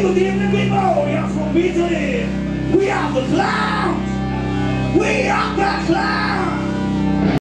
good evening, people. You're from Italy. We are the clowns. We are the clowns.